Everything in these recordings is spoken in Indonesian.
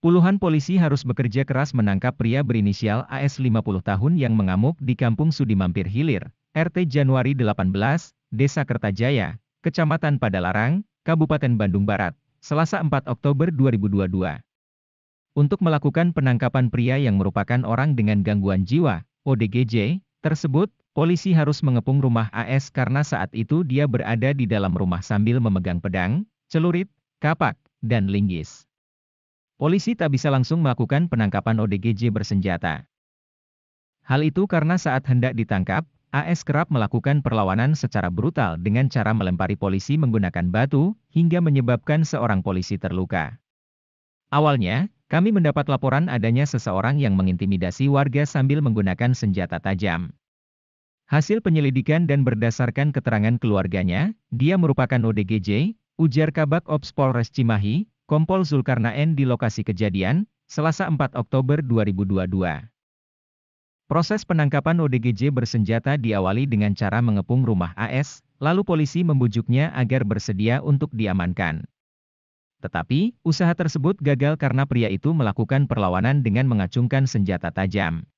Puluhan polisi harus bekerja keras menangkap pria berinisial AS 50 tahun yang mengamuk di Kampung Sudimampir Hilir, RT Januari 18, Desa Kertajaya, Kecamatan Padalarang, Kabupaten Bandung Barat, Selasa 4 Oktober 2022. Untuk melakukan penangkapan pria yang merupakan orang dengan gangguan jiwa, ODGJ, tersebut, polisi harus mengepung rumah AS karena saat itu dia berada di dalam rumah sambil memegang pedang, celurit, kapak, dan linggis. Polisi tak bisa langsung melakukan penangkapan ODGJ bersenjata. Hal itu karena saat hendak ditangkap, AS kerap melakukan perlawanan secara brutal dengan cara melempari polisi menggunakan batu, hingga menyebabkan seorang polisi terluka. Awalnya, kami mendapat laporan adanya seseorang yang mengintimidasi warga sambil menggunakan senjata tajam. Hasil penyelidikan dan berdasarkan keterangan keluarganya, dia merupakan ODGJ, ujar Kabak Ops Polres Cimahi, Kompol Zulkarnaen di lokasi kejadian, Selasa 4 Oktober 2022. Proses penangkapan ODGJ bersenjata diawali dengan cara mengepung rumah AS, lalu polisi membujuknya agar bersedia untuk diamankan. Tetapi, usaha tersebut gagal karena pria itu melakukan perlawanan dengan mengacungkan senjata tajam.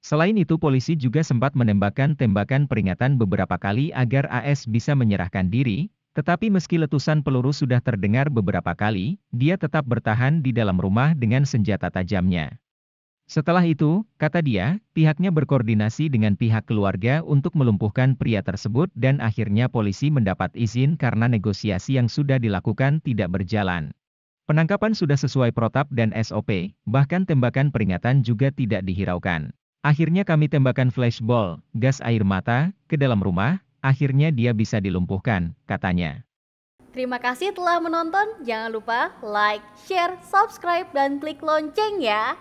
Selain itu polisi juga sempat menembakkan tembakan peringatan beberapa kali agar AS bisa menyerahkan diri, tetapi meski letusan peluru sudah terdengar beberapa kali, dia tetap bertahan di dalam rumah dengan senjata tajamnya. Setelah itu, kata dia, pihaknya berkoordinasi dengan pihak keluarga untuk melumpuhkan pria tersebut dan akhirnya polisi mendapat izin karena negosiasi yang sudah dilakukan tidak berjalan. Penangkapan sudah sesuai protap dan SOP, bahkan tembakan peringatan juga tidak dihiraukan. Akhirnya kami tembakan flashball, gas air mata, ke dalam rumah, akhirnya dia bisa dilumpuhkan, katanya. Terima kasih telah menonton, jangan lupa like, share, subscribe, dan klik lonceng ya.